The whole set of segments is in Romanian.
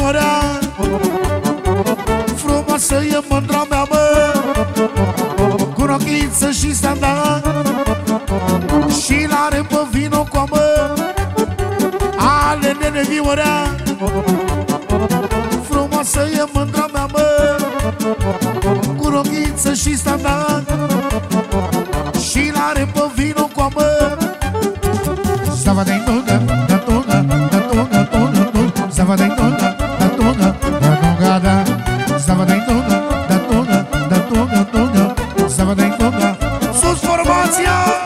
ziua rea Frumoasă e mândra mea, mă Cu rochiță și standard Și l-are pe vino cu amă. Ale nene viorea Frumoasă e mândra mea, mă. Cu rochiță și standard Și l-are pe vino cu amă Stava de tunga Sus formația!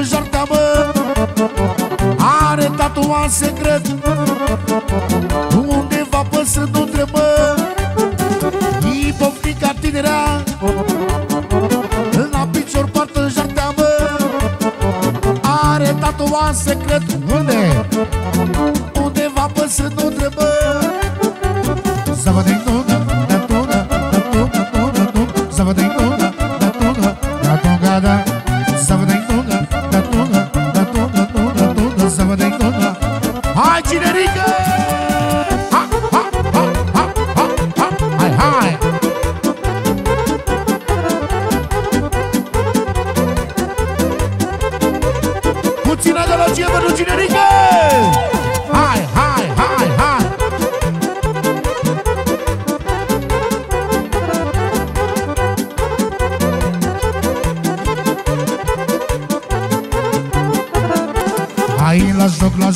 Picior poartă jartea, mă Are tatuat secret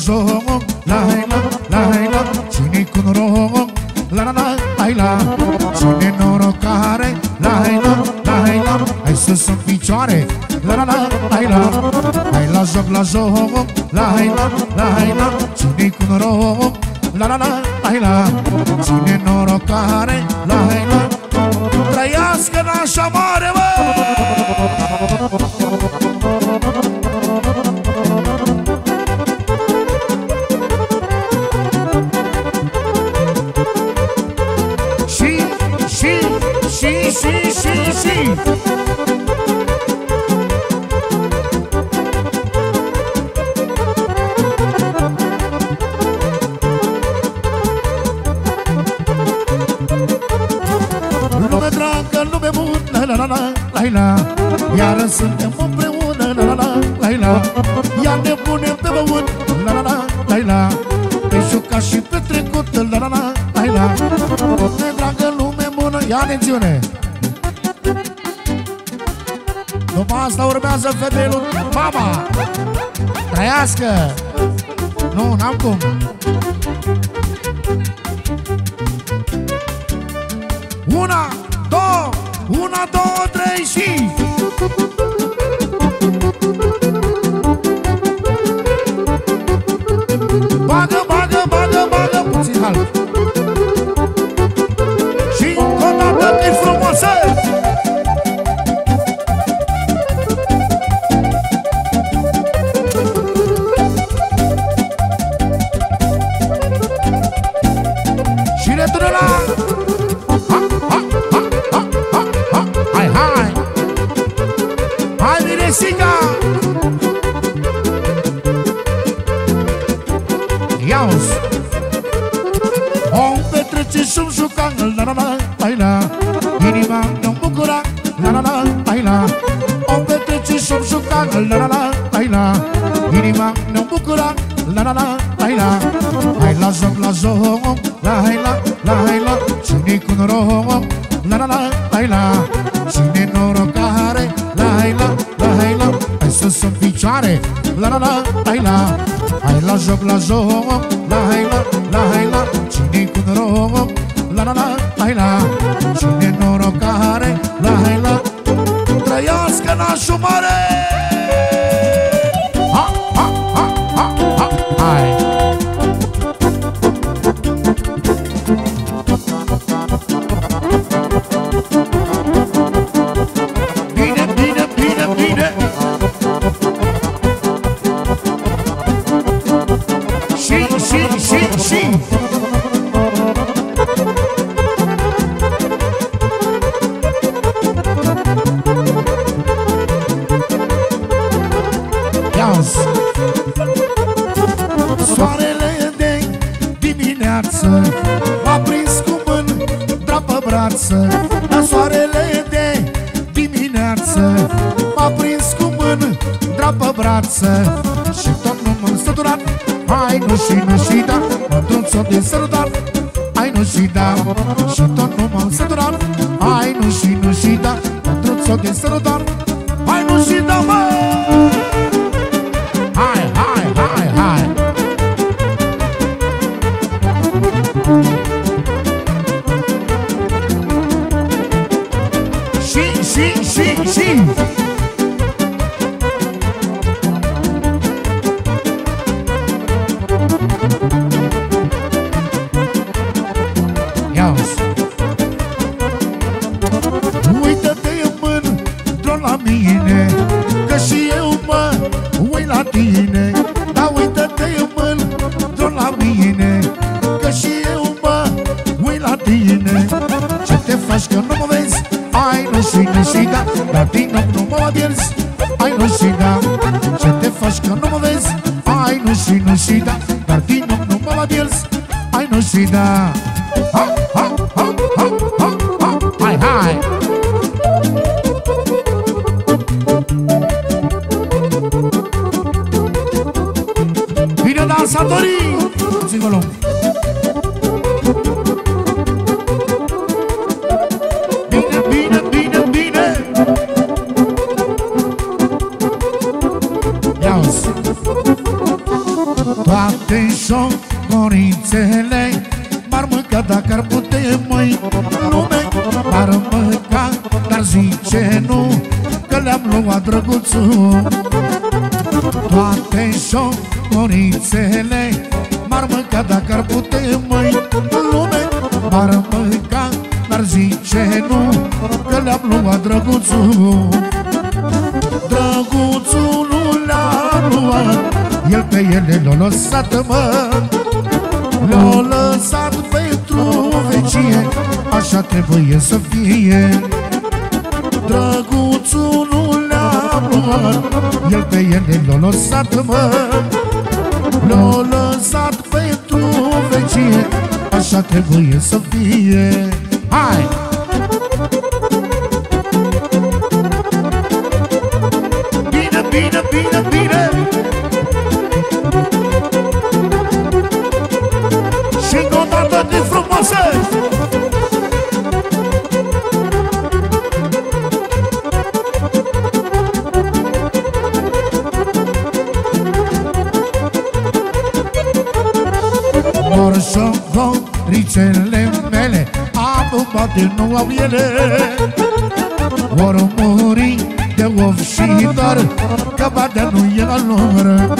la joc, la joc, la hai la, la hai la cine cu noroc, la la la, hai la Cine norocare, la hai la, la hai la Hai să sunt picioare, la la la, hai la Hai la joc, la joc, la hai la, la hai la cine cu noroc, la la la, hai la Cine norocare, la hai la Trăiască nașa mare, bă! Iară suntem împreună, la la la, la la. Iar ne punem pe băut, la la la, la la. Pe jucat și pe trecut, la la la, la la. Lume dragă, lume bună, ia atențiune. După asta urmează fetelul Mama Trăiască. Nu, n-am cum. Una, două, una, două, Hai, Miresica Ia-uzi Om petrece și-mi juca La la la, la la Inima ne-mi bucura La la la, la la Om petrece și-mi juca La la la, la la Inima ne-mi bucura La la la, la la Hai la joc, la joc La hai la, la hai la Cine cu noroc La la la, la la Cine norocare picioare. La la la, la la. Hai la joc, la joc. La hai la, la hai la. Cine cu noroc? La la la, la. La Cine norocare La hai la. Trăiască nașul mare dimineață M-a prins cu mândra pe brață. Și tot nu m-am săturat Hai nu și nu și da Mă-nduț-o de sărutat. Hai nu și da Și tot nu m-am săturat Hai nu și nu și da Mă-nduț-o de sărutat Hai, hai Bine dansatorii! Țigolo! Bine, bine, bine, bine! Că le-am luat drăguțul. Toate șocorițele M-ar mânca dacă ar putea, măi Lume. M-ar mânca Dar zice nu Că le-am luat drăguțul. Drăguțul nu le-a luat El pe ele l-a lăsat, mă. L-a lăsat pentru vecie Așa trebuie să fie. Drăguțul nu le-a luat El pe ele l-a lăsat, mă L-a lăsat pentru vecie Așa trebuie să fie Hai! Bine, bine, bine, bine! Și încă o dată de frumoasă! Am bate nu au ele. Vor muri de of și dor Că bate nu e la lor.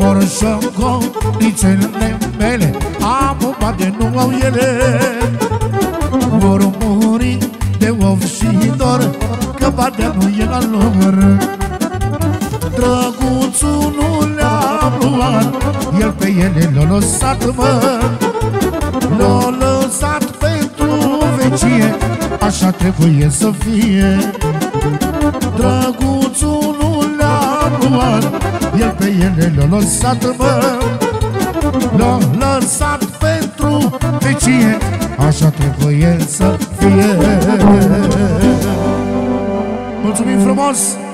Mor șocorițele mele Am bate nu au ele. Vor muri de of și dor Că bate nu e la lor. Drăguțul nu le-a luat El pe ele l-a lăsat, mă. L-a lăsat pentru vecie Așa trebuie să fie. Drăguțul nu le-a luat El pe ele l-a lăsat, mă L-a lăsat pentru vecie Așa trebuie să fie. Mulțumim frumos!